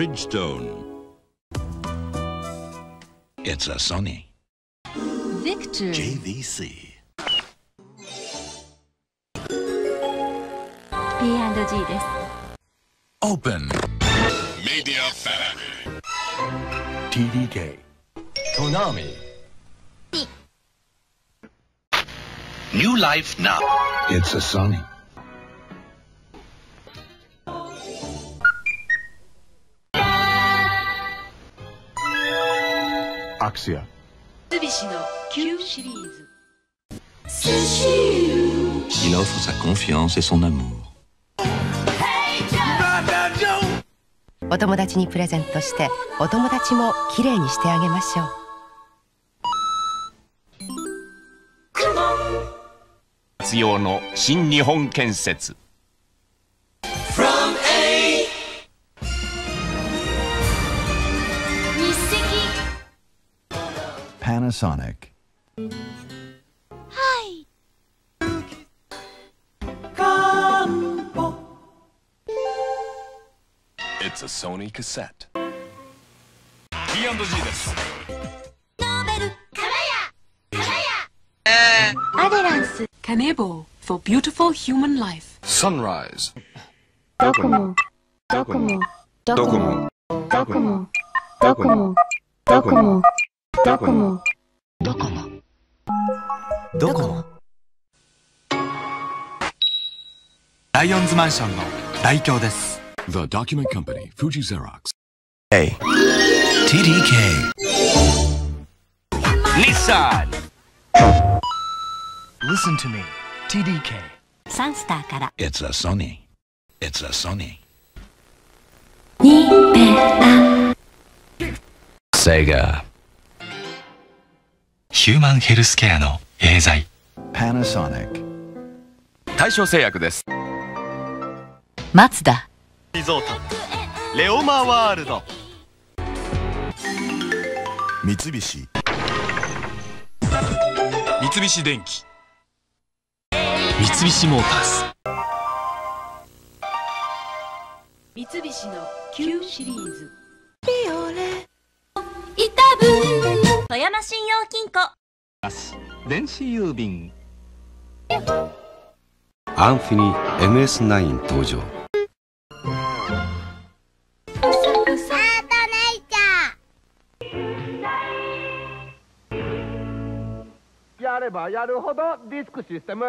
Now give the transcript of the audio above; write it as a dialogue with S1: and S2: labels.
S1: Bridgestone. It's a Sony.
S2: Victor
S1: JVC.
S2: P&G です
S1: Open.
S3: Media Family
S1: TDK.
S4: Konami.
S1: New life now. It's a Sony. Axia.
S2: 三菱の Q シリーズ
S1: Il offre sa confiance et son amour.
S5: お友達にプレゼントしてお友達もきれいにしてあげましょう
S6: 活用の新日本建設
S1: Panasonic.
S4: It's a Sony cassette. P&G です
S2: アデランス
S7: Kanebo for beautiful human life.
S4: Sunrise
S2: ドコモドコモドコモドコモドコモドコモ ドコモ
S5: ドコモ
S8: ドコモライオンズマンションの代表です
S3: The Document Company Fuji Xerox
S8: Hey TDK
S6: 日産
S8: Listen to me TDK
S2: サンスターから
S1: It's a Sony. It's a Sony.
S2: ニベア
S1: Sega.
S8: ヒューマンヘルスケアのエーザイ.
S6: 大正製薬です。
S5: マツダ
S8: リゾート。レオマワールド。
S3: 三菱。
S8: 三菱電機。三菱モータース
S2: 三菱の Q シリーズ。
S7: 富山信用金庫。
S8: 電子郵便。
S9: アンフィニ MS9 登場。
S4: やればやるほどディスクシステム